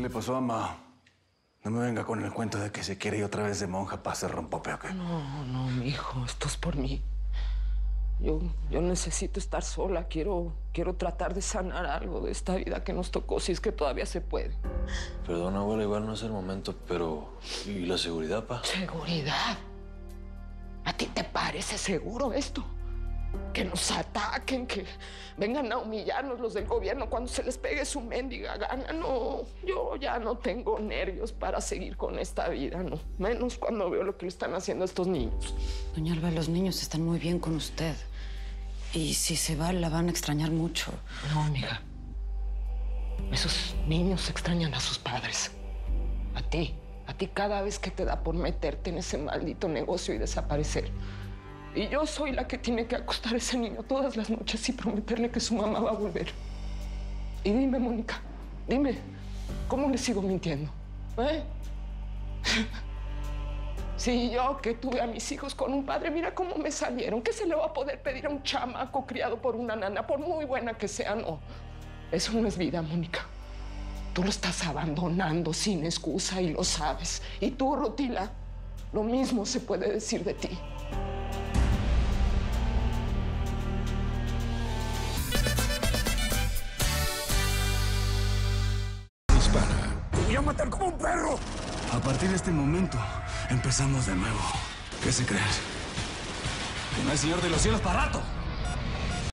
le pasó a Ma? No me venga con el cuento de que se quiere ir otra vez de monja para hacer rompope, ¿ok? No, no, mi hijo, esto es por mí. Yo, yo necesito estar sola, quiero, quiero tratar de sanar algo de esta vida que nos tocó, si es que todavía se puede. Perdón, abuela, igual no es el momento, pero... ¿Y la seguridad, pa? ¿Seguridad? ¿A ti te parece seguro esto? Que nos ataquen, que vengan a humillarnos los del gobierno cuando se les pegue su mendiga gana. No, yo ya no tengo nervios para seguir con esta vida, no. Menos cuando veo lo que le están haciendo a estos niños. Doña Alba, los niños están muy bien con usted. Y si se va, la van a extrañar mucho. No, amiga. Esos niños extrañan a sus padres. A ti. A ti cada vez que te da por meterte en ese maldito negocio y desaparecer. Y yo soy la que tiene que acostar a ese niño todas las noches y prometerle que su mamá va a volver. Y dime, Mónica, dime, ¿cómo le sigo mintiendo? ¿Eh? Sí, yo que tuve a mis hijos con un padre, mira cómo me salieron. ¿Qué se le va a poder pedir a un chamaco criado por una nana, por muy buena que sea? No, eso no es vida, Mónica. Tú lo estás abandonando sin excusa y lo sabes. Y tú, Rutila, lo mismo se puede decir de ti. Voy a matar como un perro. A partir de este momento, empezamos de nuevo. ¿Qué se creen? ¿Que no hay Señor de los Cielos para rato?